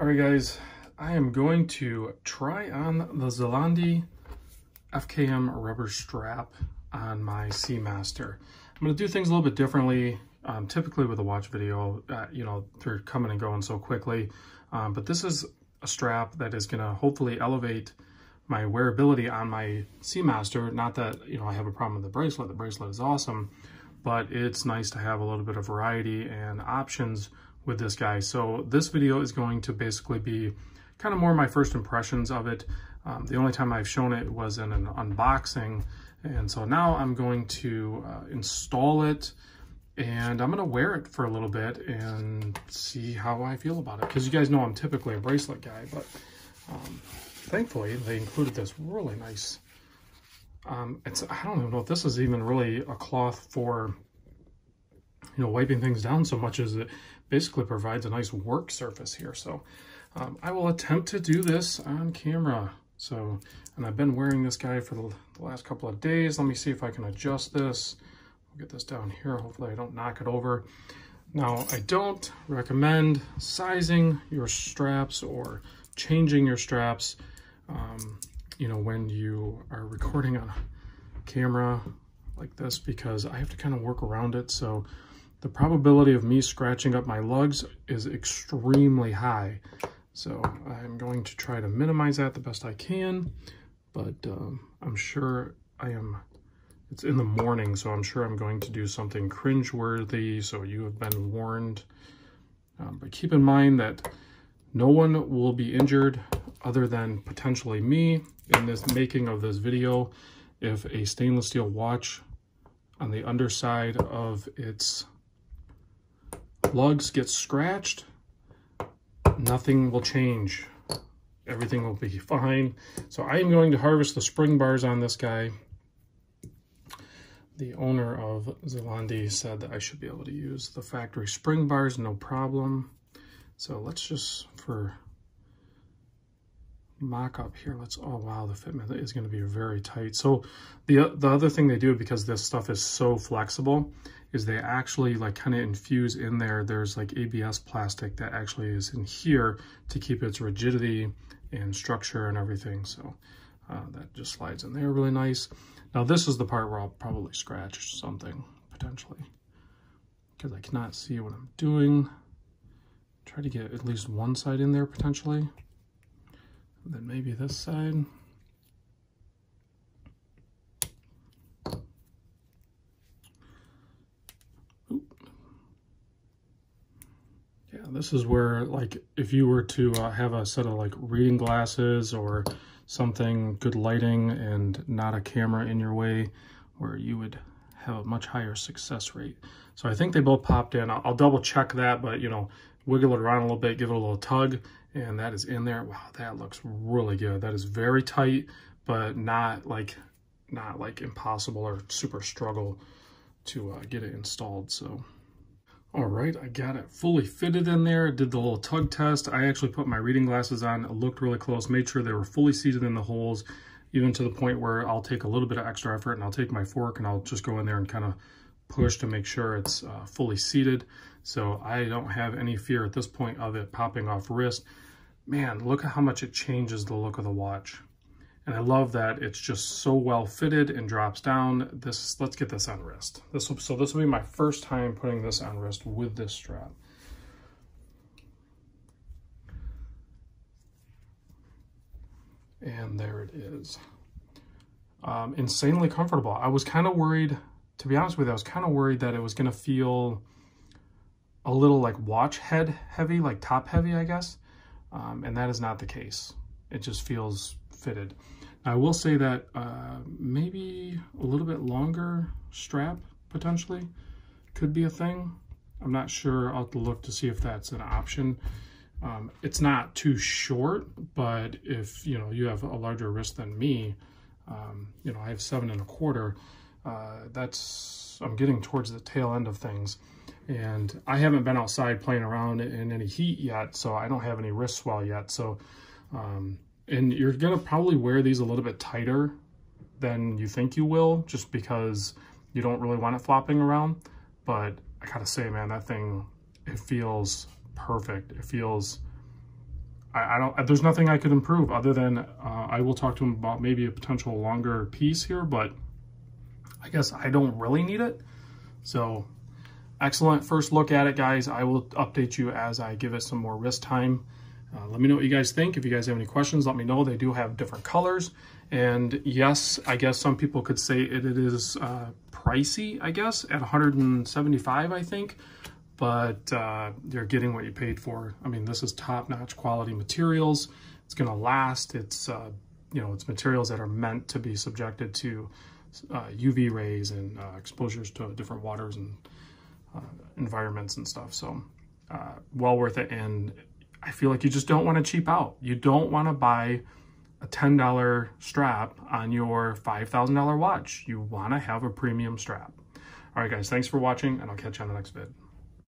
All right, guys, I am going to try on the Zealande FKM rubber strap on my Seamaster. I'm going to do things a little bit differently. Um, typically with a watch video, uh, you know, they're coming and going so quickly. Um, but this is a strap that is going to hopefully elevate my wearability on my Seamaster. Not that, you know, I have a problem with the bracelet. The bracelet is awesome, but it's nice to have a little bit of variety and options with this guy. So this video is going to basically be kind of more my first impressions of it. Um, the only time I've shown it was in an unboxing. And so now I'm going to uh, install it and I'm going to wear it for a little bit and see how I feel about it. Because you guys know I'm typically a bracelet guy, but um, thankfully they included this really nice, um, it's, I don't even know if this is even really a cloth for, you know, wiping things down so much as it basically provides a nice work surface here. So um, I will attempt to do this on camera. So, and I've been wearing this guy for the, the last couple of days. Let me see if I can adjust this. I'll get this down here. Hopefully I don't knock it over. Now, I don't recommend sizing your straps or changing your straps, um, you know, when you are recording on camera like this because I have to kind of work around it. So the probability of me scratching up my lugs is extremely high. So I'm going to try to minimize that the best I can, but um, I'm sure I am, it's in the morning, so I'm sure I'm going to do something cringeworthy, so you have been warned. Um, but keep in mind that no one will be injured other than potentially me in this making of this video if a stainless steel watch on the underside of its lugs get scratched, nothing will change. Everything will be fine. So I am going to harvest the spring bars on this guy. The owner of Zealande said that I should be able to use the factory spring bars, no problem. So let's just, for mock up here, let's, oh wow, the fitment is gonna be very tight. So the, the other thing they do, because this stuff is so flexible, is they actually like kind of infuse in there, there's like ABS plastic that actually is in here to keep its rigidity and structure and everything. So uh, that just slides in there really nice. Now this is the part where I'll probably scratch something potentially because I cannot see what I'm doing. Try to get at least one side in there potentially. And then maybe this side. This is where, like, if you were to uh, have a set of, like, reading glasses or something, good lighting, and not a camera in your way, where you would have a much higher success rate. So I think they both popped in. I'll, I'll double check that, but, you know, wiggle it around a little bit, give it a little tug, and that is in there. Wow, that looks really good. That is very tight, but not like, not like impossible or super struggle to uh, get it installed, so... All right, I got it fully fitted in there. Did the little tug test. I actually put my reading glasses on. Looked really close. Made sure they were fully seated in the holes, even to the point where I'll take a little bit of extra effort and I'll take my fork and I'll just go in there and kind of push to make sure it's uh, fully seated. So I don't have any fear at this point of it popping off wrist. Man, look at how much it changes the look of the watch. And I love that it's just so well fitted and drops down. This, let's get this on wrist. This will, so this will be my first time putting this on wrist with this strap. And there it is. Um, insanely comfortable. I was kind of worried, to be honest with you, I was kind of worried that it was going to feel a little like watch head heavy, like top heavy, I guess. Um, and that is not the case. It just feels fitted. I will say that uh, maybe a little bit longer strap potentially could be a thing. I'm not sure. I'll have to look to see if that's an option. Um, it's not too short, but if you know you have a larger wrist than me, um, you know I have seven and a quarter. Uh, that's I'm getting towards the tail end of things, and I haven't been outside playing around in any heat yet, so I don't have any wrist swell yet. So um, and you're going to probably wear these a little bit tighter than you think you will, just because you don't really want it flopping around. But I gotta say, man, that thing, it feels perfect. It feels I, I don't, there's nothing I could improve other than uh, I will talk to him about maybe a potential longer piece here, but I guess I don't really need it. So excellent first look at it, guys. I will update you as I give it some more wrist time. Uh, let me know what you guys think. If you guys have any questions, let me know. They do have different colors. And yes, I guess some people could say it, it is uh, pricey, I guess, at 175 I think. But uh, you're getting what you paid for. I mean, this is top-notch quality materials. It's going to last. It's, uh, you know, it's materials that are meant to be subjected to UV uh, rays and uh, exposures to different waters and environments and stuff. So well worth it. And I feel like you just don't want to cheap out. You don't want to buy a $10 strap on your $5,000 watch. You want to have a premium strap. All right, guys, thanks for watching, and I'll catch you on the next vid.